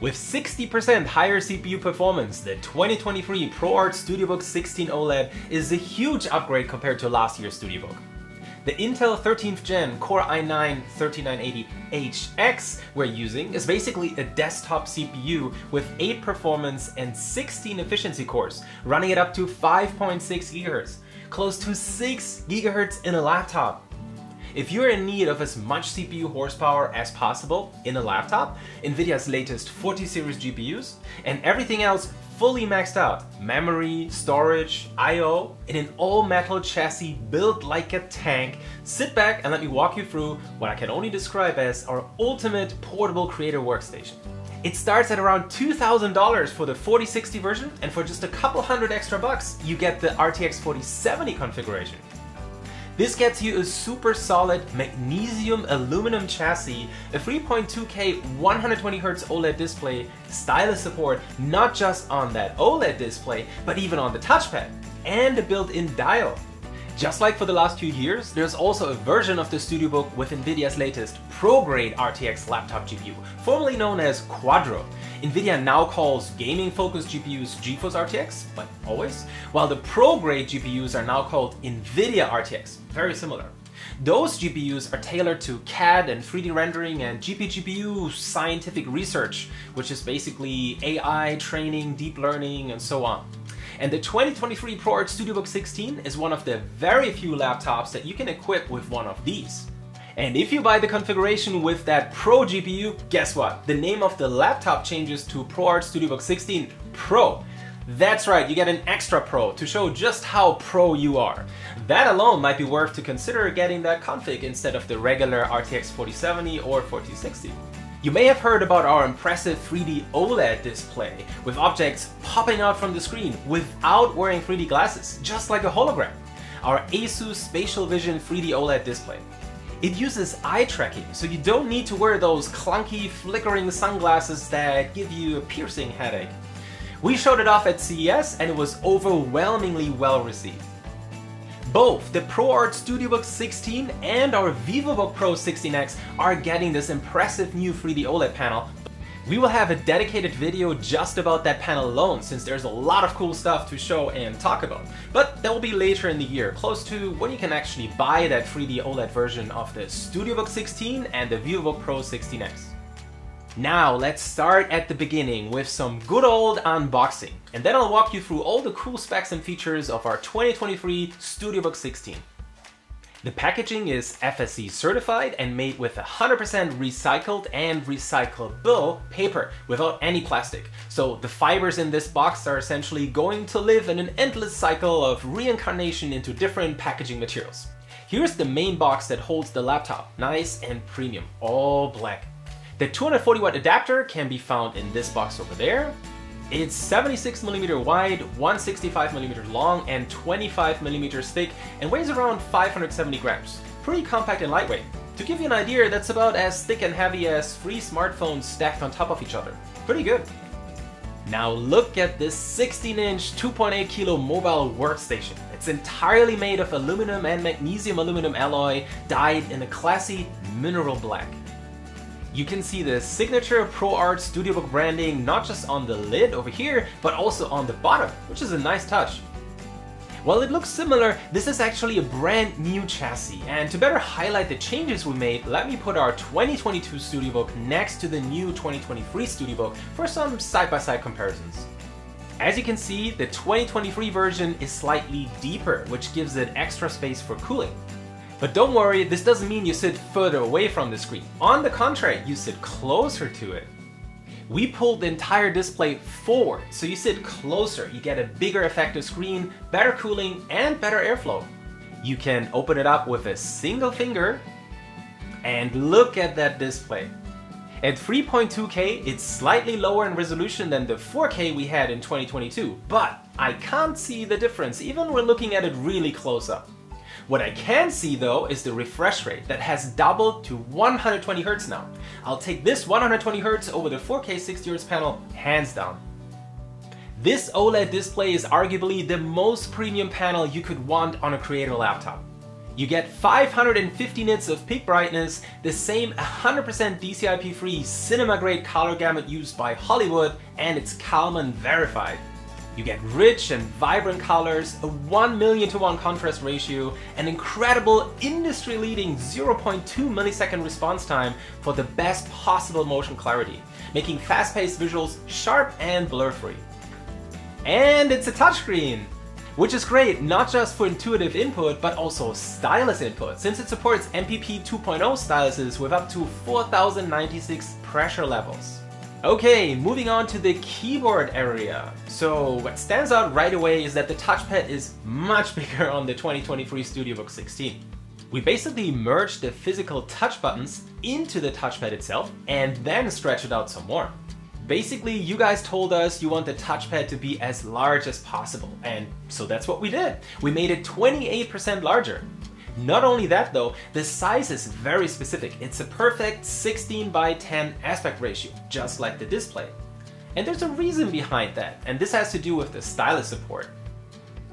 With 60% higher CPU performance, the 2023 ProArt StudioBook 16 OLED is a huge upgrade compared to last year's StudioBook. The Intel 13th Gen Core i9-3980HX we're using is basically a desktop CPU with 8 performance and 16 efficiency cores, running it up to 5.6 GHz, close to 6 GHz in a laptop. If you're in need of as much CPU horsepower as possible in a laptop, NVIDIA's latest 40 series GPUs, and everything else fully maxed out. Memory, storage, I.O. in an all-metal chassis built like a tank. Sit back and let me walk you through what I can only describe as our ultimate portable creator workstation. It starts at around $2,000 for the 4060 version, and for just a couple hundred extra bucks, you get the RTX 4070 configuration. This gets you a super solid magnesium aluminum chassis, a 3.2K 120Hz OLED display, stylus support not just on that OLED display, but even on the touchpad, and a built-in dial. Just like for the last few years, there's also a version of the StudioBook with NVIDIA's latest pro-grade RTX laptop GPU, formerly known as Quadro. NVIDIA now calls gaming-focused GPUs GeForce RTX, but always, while the pro-grade GPUs are now called NVIDIA RTX, very similar. Those GPUs are tailored to CAD and 3D rendering and GPGPU scientific research, which is basically AI training, deep learning, and so on. And the 2023 ProArt StudioBook 16 is one of the very few laptops that you can equip with one of these. And if you buy the configuration with that Pro GPU, guess what? The name of the laptop changes to ProArt StudioBook 16 Pro. That's right, you get an extra Pro to show just how pro you are. That alone might be worth to consider getting that config instead of the regular RTX 4070 or 4060. You may have heard about our impressive 3D OLED display, with objects popping out from the screen without wearing 3D glasses, just like a hologram. Our ASUS Spatial Vision 3D OLED display. It uses eye tracking, so you don't need to wear those clunky, flickering sunglasses that give you a piercing headache. We showed it off at CES and it was overwhelmingly well received. Both the ProArt StudioBook 16 and our VivoBook Pro 16X are getting this impressive new 3D OLED panel. We will have a dedicated video just about that panel alone since there's a lot of cool stuff to show and talk about. But that will be later in the year, close to when you can actually buy that 3D OLED version of the StudioBook 16 and the VivoBook Pro 16X. Now let's start at the beginning with some good old unboxing, and then I'll walk you through all the cool specs and features of our 2023 StudioBook 16. The packaging is FSC certified and made with 100% recycled and recyclable paper without any plastic. So the fibers in this box are essentially going to live in an endless cycle of reincarnation into different packaging materials. Here's the main box that holds the laptop, nice and premium, all black. The 240 watt adapter can be found in this box over there. It's 76 millimeter wide, 165 millimeter long, and 25 millimeters thick, and weighs around 570 grams. Pretty compact and lightweight. To give you an idea, that's about as thick and heavy as three smartphones stacked on top of each other. Pretty good. Now look at this 16-inch, 2.8 kilo mobile workstation. It's entirely made of aluminum and magnesium aluminum alloy, dyed in a classy mineral black. You can see the signature ProArt StudioBook branding not just on the lid over here, but also on the bottom, which is a nice touch. While it looks similar, this is actually a brand new chassis, and to better highlight the changes we made, let me put our 2022 StudioBook next to the new 2023 StudioBook for some side-by-side -side comparisons. As you can see, the 2023 version is slightly deeper, which gives it extra space for cooling. But don't worry, this doesn't mean you sit further away from the screen. On the contrary, you sit closer to it. We pulled the entire display forward, so you sit closer, you get a bigger effective screen, better cooling, and better airflow. You can open it up with a single finger, and look at that display. At 3.2K, it's slightly lower in resolution than the 4K we had in 2022, but I can't see the difference even when looking at it really close up. What I can see though is the refresh rate that has doubled to 120 Hz now. I'll take this 120 Hz over the 4K 60Hz panel hands down. This OLED display is arguably the most premium panel you could want on a creator laptop. You get 550 nits of peak brightness, the same 100% DCI-P3 cinema-grade color gamut used by Hollywood, and it's Kalman verified. You get rich and vibrant colors, a 1 million to 1 contrast ratio, an incredible industry-leading 0.2 millisecond response time for the best possible motion clarity, making fast-paced visuals sharp and blur-free. And it's a touchscreen! Which is great, not just for intuitive input, but also stylus input, since it supports MPP 2.0 styluses with up to 4096 pressure levels. Okay, moving on to the keyboard area. So what stands out right away is that the touchpad is much bigger on the 2023 StudioBook 16. We basically merged the physical touch buttons into the touchpad itself and then stretched it out some more. Basically, you guys told us you want the touchpad to be as large as possible, and so that's what we did. We made it 28% larger. Not only that though, the size is very specific. It's a perfect 16 by 10 aspect ratio, just like the display. And there's a reason behind that, and this has to do with the stylus support.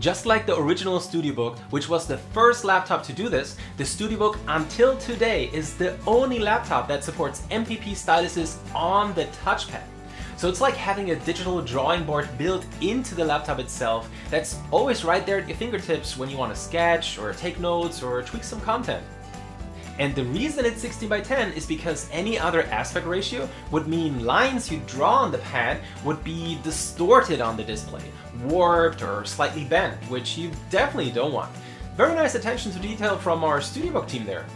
Just like the original StudioBook, which was the first laptop to do this, the StudioBook until today is the only laptop that supports MPP styluses on the touchpad. So it's like having a digital drawing board built into the laptop itself that's always right there at your fingertips when you want to sketch or take notes or tweak some content. And the reason it's 16 by 10 is because any other aspect ratio would mean lines you draw on the pad would be distorted on the display, warped or slightly bent, which you definitely don't want. Very nice attention to detail from our StudioBook team there.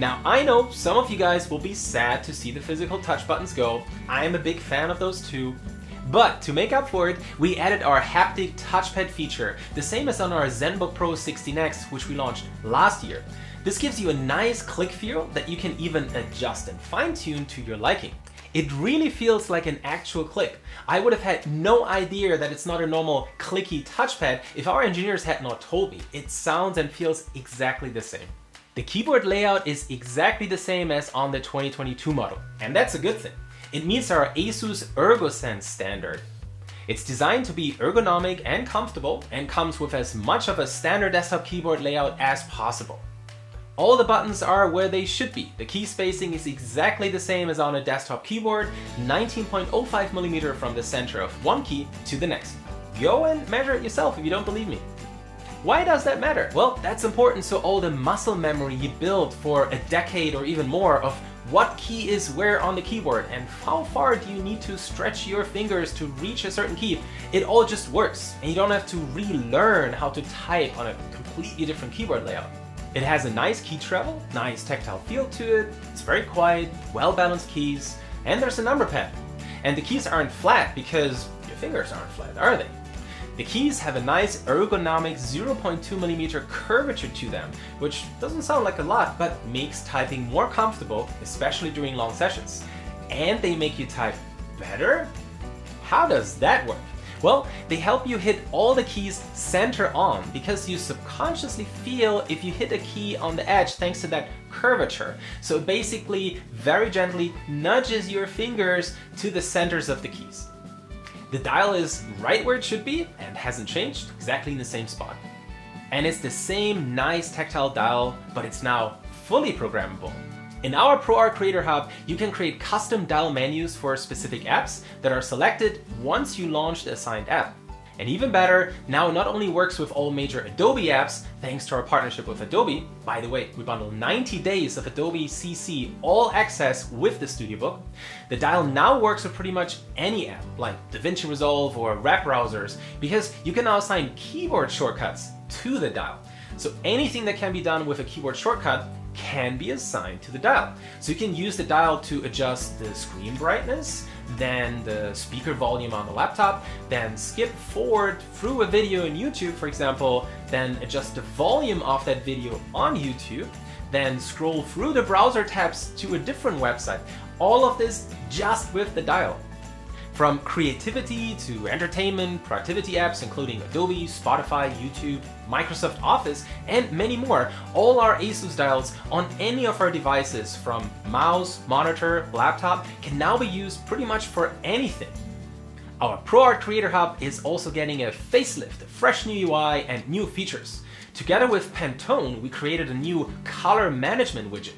Now, I know some of you guys will be sad to see the physical touch buttons go. I am a big fan of those too. But to make up for it, we added our haptic touchpad feature, the same as on our ZenBook Pro 16X, which we launched last year. This gives you a nice click feel that you can even adjust and fine tune to your liking. It really feels like an actual click. I would have had no idea that it's not a normal clicky touchpad if our engineers had not told me. It sounds and feels exactly the same. The keyboard layout is exactly the same as on the 2022 model, and that's a good thing. It meets our ASUS ErgoSense standard. It's designed to be ergonomic and comfortable and comes with as much of a standard desktop keyboard layout as possible. All the buttons are where they should be. The key spacing is exactly the same as on a desktop keyboard, 19.05mm from the center of one key to the next. Go and measure it yourself if you don't believe me. Why does that matter? Well, that's important so all the muscle memory you build for a decade or even more of what key is where on the keyboard and how far do you need to stretch your fingers to reach a certain key, it all just works and you don't have to relearn how to type on a completely different keyboard layout. It has a nice key travel, nice tactile feel to it, it's very quiet, well-balanced keys, and there's a number pad. And the keys aren't flat because your fingers aren't flat, are they? The keys have a nice ergonomic 0.2mm curvature to them, which doesn't sound like a lot, but makes typing more comfortable, especially during long sessions. And they make you type better? How does that work? Well, they help you hit all the keys center on because you subconsciously feel if you hit a key on the edge thanks to that curvature. So it basically, very gently nudges your fingers to the centers of the keys. The dial is right where it should be and hasn't changed, exactly in the same spot. And it's the same nice tactile dial, but it's now fully programmable. In our ProArt Creator Hub, you can create custom dial menus for specific apps that are selected once you launch the assigned app. And even better, now not only works with all major Adobe apps, thanks to our partnership with Adobe. By the way, we bundle 90 days of Adobe CC All Access with the StudioBook. The dial now works with pretty much any app, like DaVinci Resolve or web browsers, because you can now assign keyboard shortcuts to the dial. So anything that can be done with a keyboard shortcut can be assigned to the dial. So you can use the dial to adjust the screen brightness, then the speaker volume on the laptop, then skip forward through a video in YouTube, for example, then adjust the volume of that video on YouTube, then scroll through the browser tabs to a different website. All of this just with the dial. From creativity to entertainment, productivity apps including Adobe, Spotify, YouTube, Microsoft Office, and many more, all our ASUS dials on any of our devices from mouse, monitor, laptop can now be used pretty much for anything. Our ProArt Creator Hub is also getting a facelift, a fresh new UI, and new features. Together with Pantone, we created a new color management widget.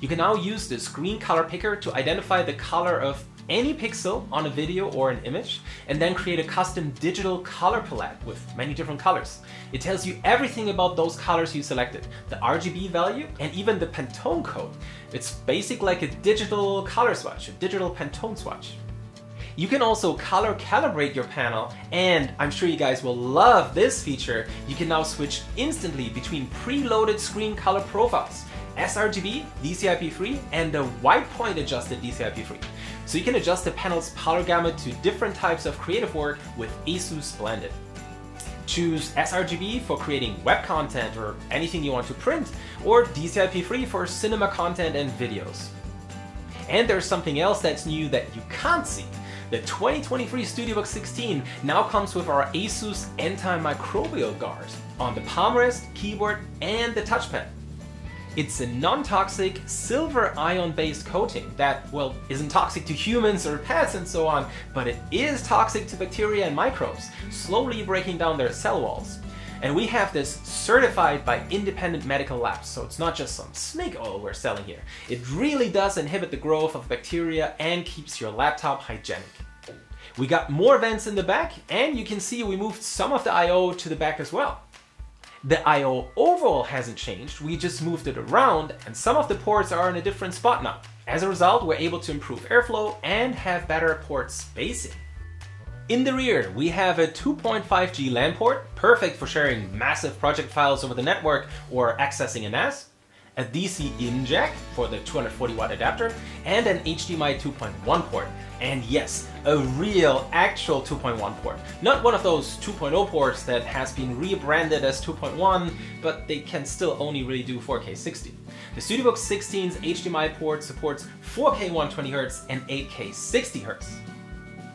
You can now use the screen color picker to identify the color of any pixel on a video or an image, and then create a custom digital color palette with many different colors. It tells you everything about those colors you selected, the RGB value, and even the Pantone code. It's basic like a digital color swatch, a digital Pantone swatch. You can also color calibrate your panel, and I'm sure you guys will love this feature. You can now switch instantly between preloaded screen color profiles, sRGB, DCI-P3, and the white point adjusted DCI-P3. So you can adjust the panel's color gamut to different types of creative work with ASUS Splendid. Choose sRGB for creating web content or anything you want to print, or DCI-P3 for cinema content and videos. And there's something else that's new that you can't see. The 2023 StudioBook 16 now comes with our ASUS antimicrobial guard on the palm rest, keyboard, and the touchpad. It's a non-toxic silver ion-based coating that, well, isn't toxic to humans or pets and so on, but it is toxic to bacteria and microbes, slowly breaking down their cell walls. And we have this certified by independent medical labs, so it's not just some snake oil we're selling here. It really does inhibit the growth of bacteria and keeps your laptop hygienic. We got more vents in the back, and you can see we moved some of the I.O. to the back as well. The I.O. overall hasn't changed, we just moved it around and some of the ports are in a different spot now. As a result, we're able to improve airflow and have better port spacing. In the rear, we have a 2.5G LAN port, perfect for sharing massive project files over the network or accessing a NAS a DC in jack for the 240 watt adapter, and an HDMI 2.1 port. And yes, a real actual 2.1 port. Not one of those 2.0 ports that has been rebranded as 2.1, but they can still only really do 4K 60. The StudioBook 16's HDMI port supports 4K 120Hz and 8K 60Hz.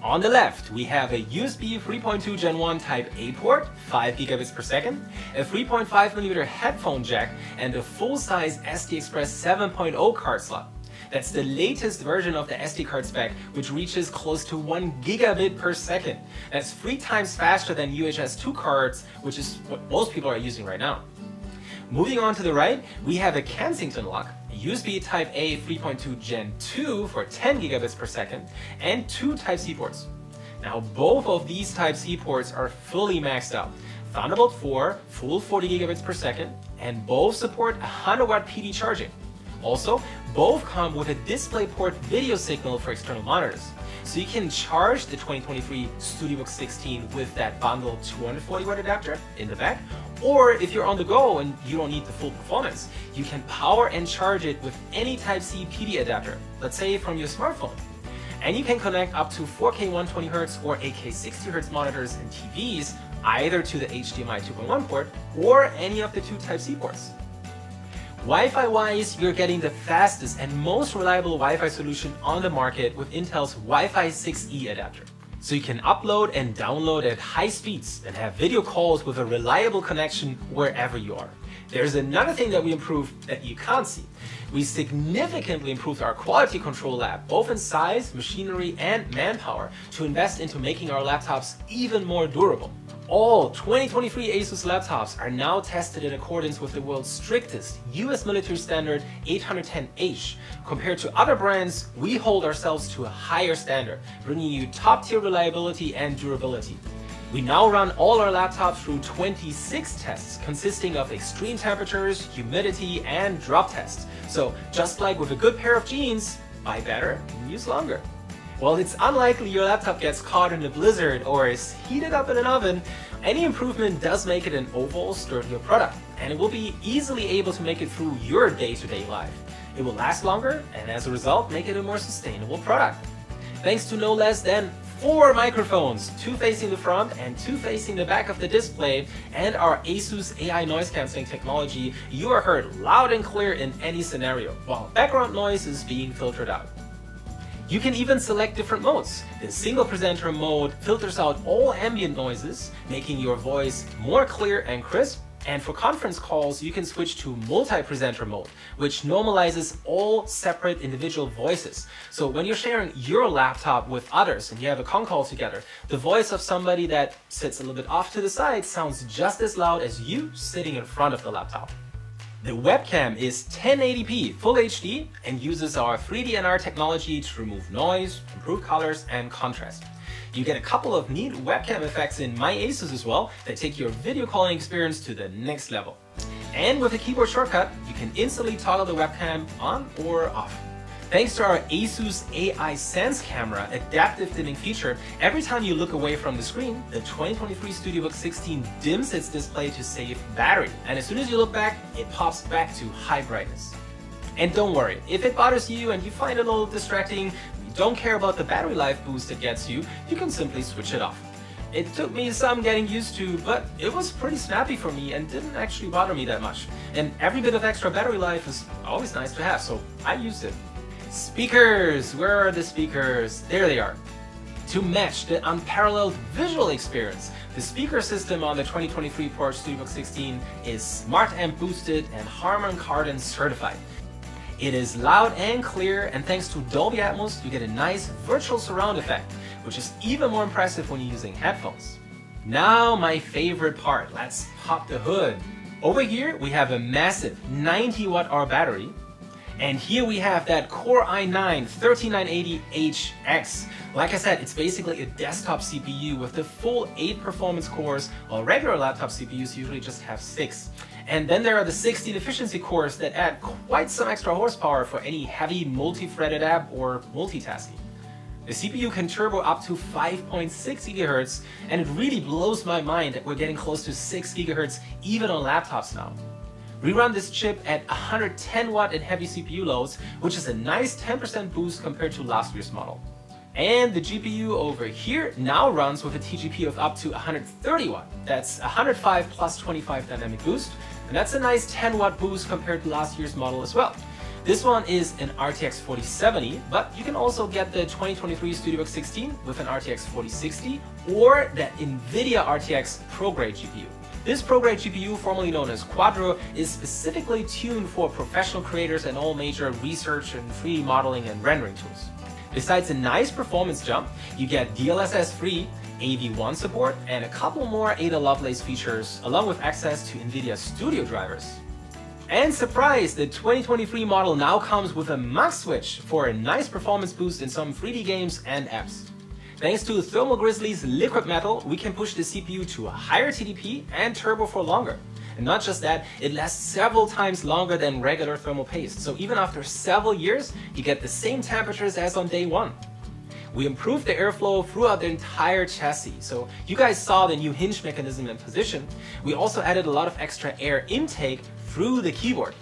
On the left, we have a USB 3.2 Gen 1 Type A port, 5 gigabits per second, a 3.5mm headphone jack, and a full-size SD Express 7.0 card slot. That's the latest version of the SD card spec, which reaches close to 1 gigabit per second. That's three times faster than UHS 2 cards, which is what most people are using right now. Moving on to the right, we have a Kensington lock, USB Type-A 3.2 Gen 2 for 10 gigabits per second, and two Type-C ports. Now both of these Type-C ports are fully maxed out. Thunderbolt 4, full 40 gigabits per second, and both support 100 watt PD charging. Also, both come with a DisplayPort video signal for external monitors. So you can charge the 2023 StudioBook 16 with that bundled 240 watt adapter in the back, or if you're on the go and you don't need the full performance, you can power and charge it with any Type-C PD adapter, let's say from your smartphone. And you can connect up to 4K 120Hz or 8K 60Hz monitors and TVs either to the HDMI 2.1 port or any of the two Type-C ports. Wi-Fi wise, you're getting the fastest and most reliable Wi-Fi solution on the market with Intel's Wi-Fi 6E adapter. So you can upload and download at high speeds and have video calls with a reliable connection wherever you are. There's another thing that we improved that you can't see. We significantly improved our quality control lab, both in size, machinery, and manpower, to invest into making our laptops even more durable. All 2023 ASUS laptops are now tested in accordance with the world's strictest US military standard 810H. Compared to other brands, we hold ourselves to a higher standard, bringing you top tier reliability and durability. We now run all our laptops through 26 tests consisting of extreme temperatures, humidity, and drop tests. So just like with a good pair of jeans, buy better use longer. While it's unlikely your laptop gets caught in a blizzard or is heated up in an oven, any improvement does make it an overall sturdier product, and it will be easily able to make it through your day-to-day -day life. It will last longer, and as a result, make it a more sustainable product. Thanks to no less than four microphones, two facing the front and two facing the back of the display, and our ASUS AI noise cancelling technology, you are heard loud and clear in any scenario, while background noise is being filtered out. You can even select different modes. The single presenter mode filters out all ambient noises, making your voice more clear and crisp. And for conference calls, you can switch to multi-presenter mode, which normalizes all separate individual voices. So when you're sharing your laptop with others and you have a con call together, the voice of somebody that sits a little bit off to the side sounds just as loud as you sitting in front of the laptop. The webcam is 1080p Full HD and uses our 3D NR technology to remove noise, improve colors, and contrast. You get a couple of neat webcam effects in MyASUS as well that take your video calling experience to the next level. And with a keyboard shortcut, you can instantly toggle the webcam on or off. Thanks to our ASUS AiSense camera adaptive dimming feature, every time you look away from the screen, the 2023 StudioBook 16 dims its display to save battery. And as soon as you look back, it pops back to high brightness. And don't worry, if it bothers you and you find it a little distracting, don't care about the battery life boost it gets you, you can simply switch it off. It took me some getting used to, but it was pretty snappy for me and didn't actually bother me that much. And every bit of extra battery life is always nice to have, so I used it. Speakers! Where are the speakers? There they are. To match the unparalleled visual experience, the speaker system on the 2023 ProArt StudioBook 16 is Smart Amp boosted and Harman Kardon certified. It is loud and clear, and thanks to Dolby Atmos, you get a nice virtual surround effect, which is even more impressive when you're using headphones. Now my favorite part, let's pop the hood. Over here, we have a massive 90 watt hour battery, and here we have that Core i9 13980HX. Like I said, it's basically a desktop CPU with the full 8 performance cores, while regular laptop CPUs usually just have 6. And then there are the 16 efficiency cores that add quite some extra horsepower for any heavy multi-threaded app or multitasking. The CPU can turbo up to 5.6 GHz, and it really blows my mind that we're getting close to 6 GHz even on laptops now. We run this chip at 110 watt in heavy CPU loads, which is a nice 10% boost compared to last year's model. And the GPU over here now runs with a TGP of up to 130 watt. That's 105 plus 25 dynamic boost, and that's a nice 10 watt boost compared to last year's model as well. This one is an RTX 4070, but you can also get the 2023 StudioBook 16 with an RTX 4060 or that NVIDIA RTX ProGrade GPU. This ProGrade GPU, formerly known as Quadro, is specifically tuned for professional creators and all major research and 3D modeling and rendering tools. Besides a nice performance jump, you get DLSS 3, AV1 support, and a couple more Ada Lovelace features, along with access to NVIDIA Studio drivers. And surprise, the 2023 model now comes with a MUX switch for a nice performance boost in some 3D games and apps. Thanks to Thermal Grizzly's liquid metal, we can push the CPU to a higher TDP and turbo for longer. And not just that, it lasts several times longer than regular thermal paste, so even after several years, you get the same temperatures as on day one. We improved the airflow throughout the entire chassis. So you guys saw the new hinge mechanism and position. We also added a lot of extra air intake through the keyboard.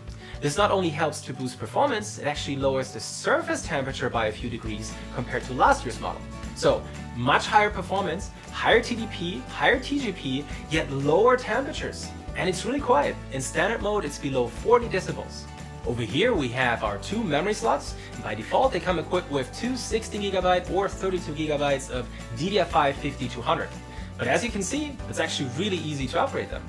This not only helps to boost performance, it actually lowers the surface temperature by a few degrees compared to last year's model. So much higher performance, higher TDP, higher TGP, yet lower temperatures. And it's really quiet. In standard mode, it's below 40 decibels. Over here we have our two memory slots. By default they come equipped with two 16GB or 32GB of DDR5 5200. But as you can see, it's actually really easy to upgrade them.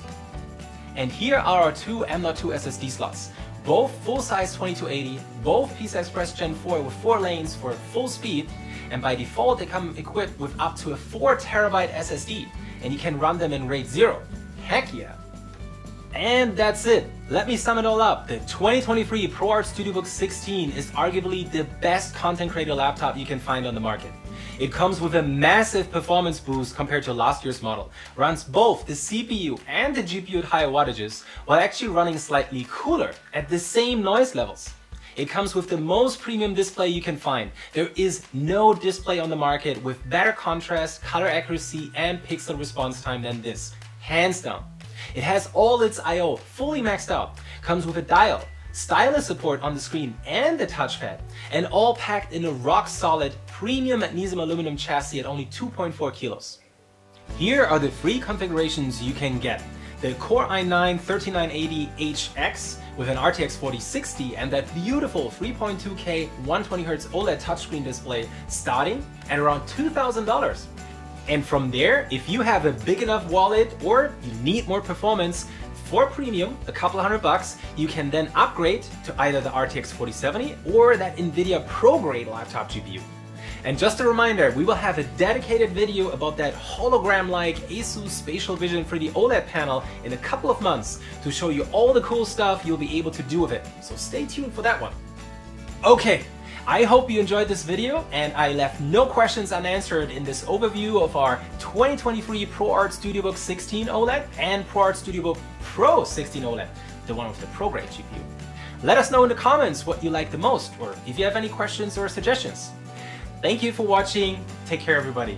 And here are our two M.2 SSD slots. Both full-size 2280, both PCI Express Gen 4 with 4 lanes for full speed, and by default they come equipped with up to a 4TB SSD, and you can run them in RAID 0. Heck yeah! And that's it. Let me sum it all up. The 2023 ProArt StudioBook 16 is arguably the best content creator laptop you can find on the market. It comes with a massive performance boost compared to last year's model, runs both the CPU and the GPU at higher wattages, while actually running slightly cooler at the same noise levels. It comes with the most premium display you can find. There is no display on the market with better contrast, color accuracy, and pixel response time than this, hands down. It has all its I.O. fully maxed out, comes with a dial, stylus support on the screen and the touchpad, and all packed in a rock solid premium magnesium aluminum chassis at only 2.4 kilos. Here are the three configurations you can get. The Core i9-3980HX with an RTX 4060 and that beautiful 3.2K 120Hz OLED touchscreen display starting at around $2,000. And from there, if you have a big enough wallet or you need more performance, for premium, a couple hundred bucks, you can then upgrade to either the RTX 4070 or that NVIDIA Pro-grade laptop GPU. And just a reminder, we will have a dedicated video about that hologram-like ASUS Spatial Vision for the OLED panel in a couple of months to show you all the cool stuff you'll be able to do with it. So stay tuned for that one. Okay, I hope you enjoyed this video and I left no questions unanswered in this overview of our 2023 ProArt StudioBook 16 OLED and ProArt StudioBook Pro 16 OLED, the one with the Pro-grade GPU. Let us know in the comments what you like the most or if you have any questions or suggestions. Thank you for watching. Take care, everybody.